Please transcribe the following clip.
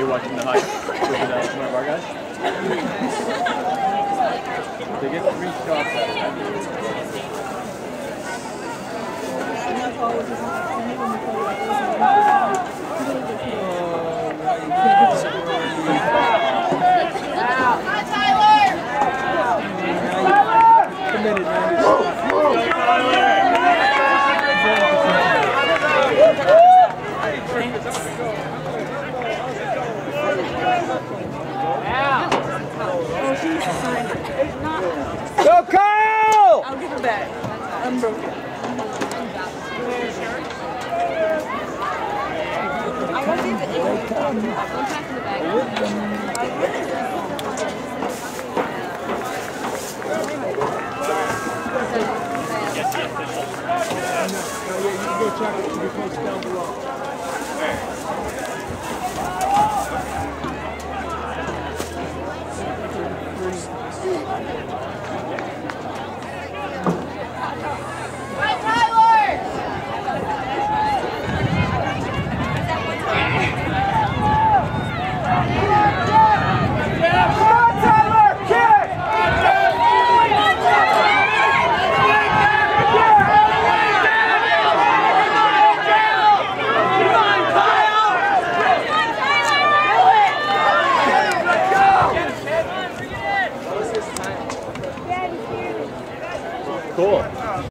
watching the hype with uh, of our guys. They get three shots at it. Go, Kyle! I'll give it back. Unbroken. I want to give it One pack in the bag. Yeah, you can go check it. You can post down ハハハハ! voltou.